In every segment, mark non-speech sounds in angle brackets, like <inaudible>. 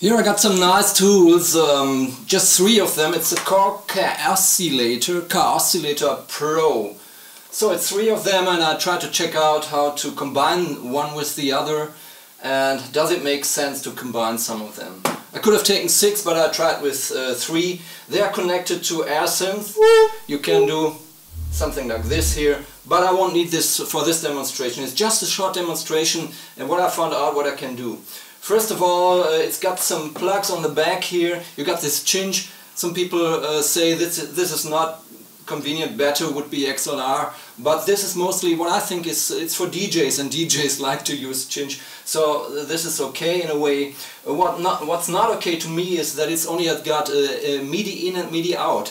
Here I got some nice tools, um, just three of them. It's a Car Oscillator, Kaossilator Pro. So it's three of them and I try to check out how to combine one with the other and does it make sense to combine some of them. I could have taken six but I tried with uh, three. They are connected to AirSynth. You can do something like this here but I won't need this for this demonstration. It's just a short demonstration and what I found out what I can do. First of all, uh, it's got some plugs on the back here. You got this cinch. Some people uh, say this this is not convenient. Better would be XLR, but this is mostly what I think is it's for DJs, and DJs <laughs> like to use cinch. So uh, this is okay in a way. Uh, what not what's not okay to me is that it's only got a, a MIDI in and MIDI out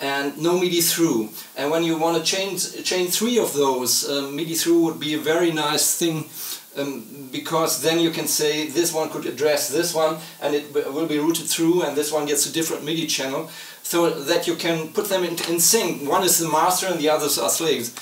and no MIDI through. And when you want to change chain three of those, uh, MIDI through would be a very nice thing um, because then you can say this one could address this one and it will be routed through and this one gets a different MIDI channel so that you can put them in, in sync. One is the master and the others are slaves.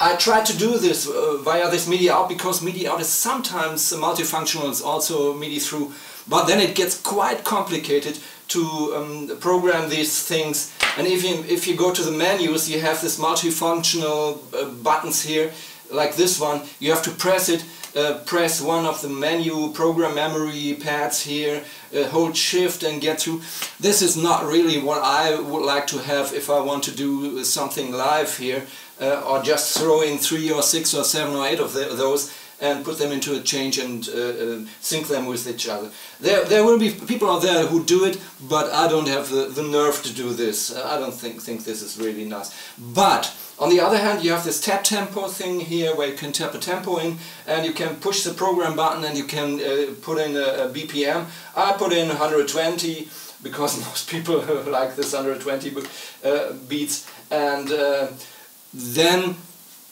I try to do this uh, via this MIDI out because MIDI out is sometimes multifunctional, it's also MIDI through, but then it gets quite complicated to um, program these things. And if you, if you go to the menus you have this multifunctional uh, buttons here like this one, you have to press it uh, press one of the menu program memory pads here, uh, hold shift and get through. This is not really what I would like to have if I want to do something live here uh, or just throw in three or six or seven or eight of the, those and put them into a change and uh, uh, sync them with each other. There, there will be people out there who do it, but I don't have the, the nerve to do this. I don't think, think this is really nice. But on the other hand, you have this tap tempo thing here where you can tap a tempo in and you can push the program button and you can uh, put in a, a, BPM. I put in 120 because <laughs> most people <laughs> like this 120 uh, beats and uh, then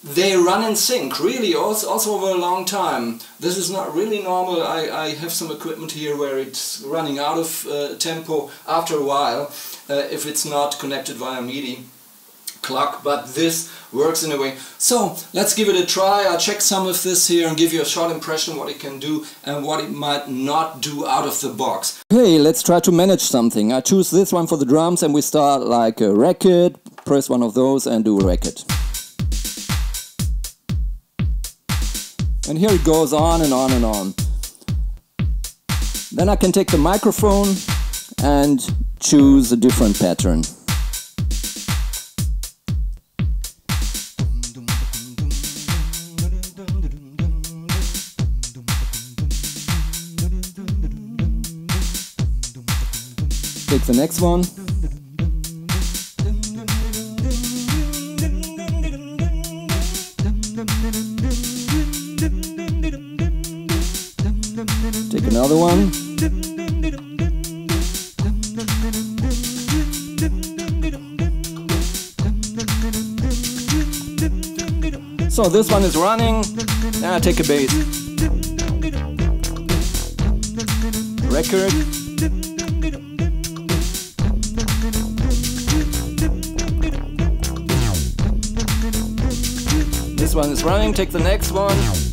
they run in sync really also, also over a long time. This is not really normal. I, I have some equipment here where it's running out of uh, tempo after a while uh, if it's not connected via MIDI clock, but this works in a way. So let's give it a try. I'll check some of this here and give you a short impression what it can do and what it might not do out of the box. Hey, let's try to manage something. I choose this one for the drums and we start like a record, press one of those and do a record. And here it goes on and on and on. Then I can take the microphone and choose a different pattern. Take the next one. Another one. So this one is running, then I take a bass. Record. This one is running, take the next one.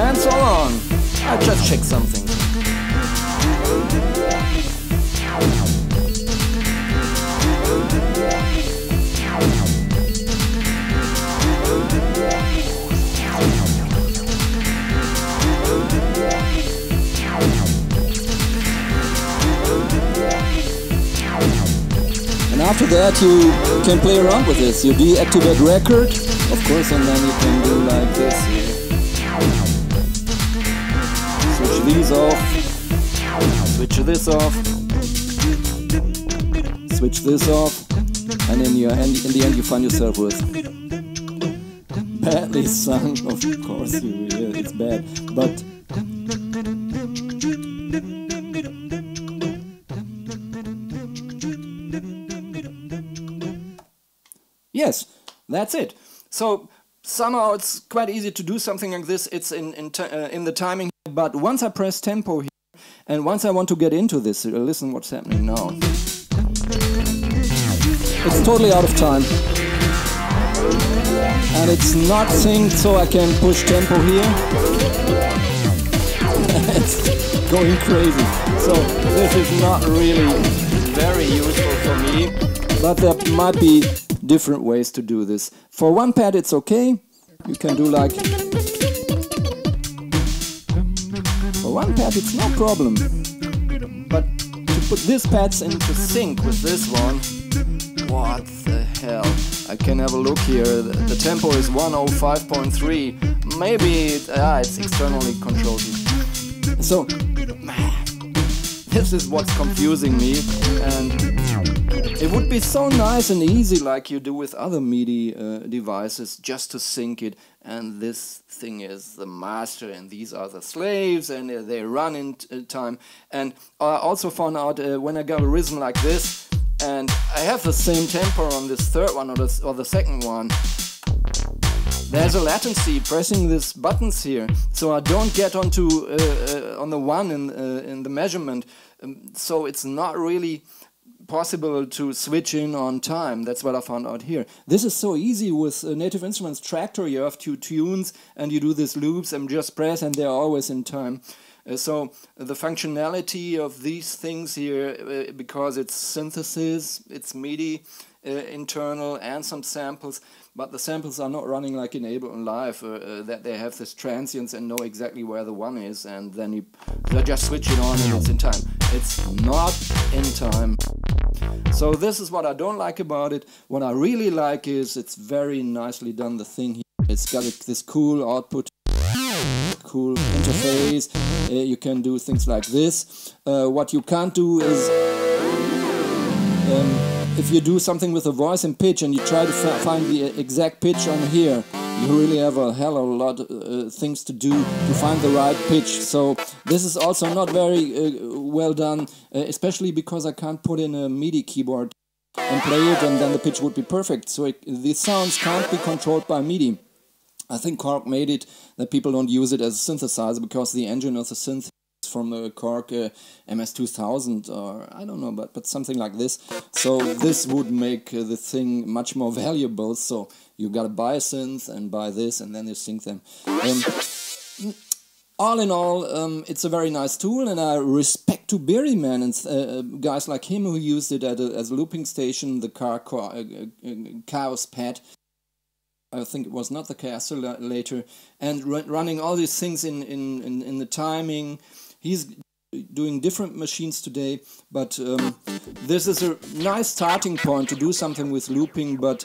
And so on. I just check something. And after that you can play around with this. You deactivate record, of course, and then you can do like this here. These off, switch this off, switch this off, and in, your end, in the end you find yourself with badly sung, of course, you, yeah, it's bad, but Yes, that's it. So somehow it's quite easy to do something like this. It's in in, uh, in the timing. But once I press tempo here, and once I want to get into this, uh, listen what's happening now. It's totally out of time. and it's not synced so I can push tempo here. <laughs> it's going crazy. So this is not really very useful for me, but there might be different ways to do this. For one pad it's okay. You can do like... For one pad it's no problem. But to put these pads into sync with this one, what the hell? I can have a look here. The, the tempo is 105.3. Maybe it, ah, it's externally controlled. So, this is what's confusing me. And it would be so nice and easy like you do with other MIDI uh, devices just to sync it and this thing is the master and these are the slaves and uh, they run in uh, time and I also found out uh, when I got a rhythm like this and I have the same tempo on this third one or the, or the second one. There's a latency pressing these buttons here, so I don't get onto uh, uh, on the one in uh, in the measurement. Um, so it's not really possible to switch in on time. That's what I found out here. This is so easy with uh, Native Instruments Traktor. You have two tunes and you do these loops and just press and they're always in time. Uh, so the functionality of these things here, uh, because it's synthesis, it's MIDI uh, internal and some samples, but the samples are not running like in Ableton Live, uh, uh, that they have this transients and know exactly where the one is, and then you they just switch it on and it's in time. It's not in time. So this is what I don't like about it. What I really like is it's very nicely done, the thing here. It's got a, this cool output cool interface. Uh, you can do things like this. Uh, what you can't do is um, if you do something with a voice and pitch and you try to find the exact pitch on here, you really have a hell of a lot of uh, things to do to find the right pitch. So this is also not very uh, well done, uh, especially because I can't put in a MIDI keyboard and play it and then the pitch would be perfect. So it, the sounds can't be controlled by MIDI. I think Korg made it that people don't use it as a synthesizer because the engine of the synth from a Korg uh, MS2000 or I don't know, but, but something like this. So this would make uh, the thing much more valuable. So you gotta buy a synth and buy this and then you sync them. Um, all in all, um, it's a very nice tool, and I respect to Beardyman and uh, uh, guys like him who used it a, as a looping station, the car, car uh, uh, Kaoss Pad, I think it was not the Kaossilator, and running all these things in, in, in, in, the timing. He's doing different machines today, but um, this is a nice starting point to do something with looping, but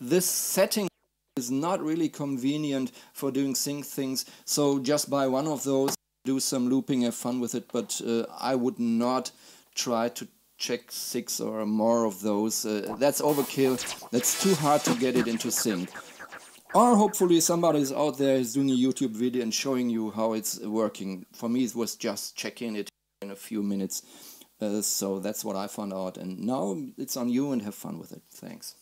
this setting is not really convenient for doing sync things, so just buy one of those, do some looping, have fun with it, but uh, I would not try to check six or more of those. Uh, that's overkill. That's too hard to get it into sync. Or hopefully somebody is out there is doing a YouTube video and showing you how it's working. For me it was just checking it in a few minutes. Uh, so that's what I found out and now it's on you and have fun with it. Thanks.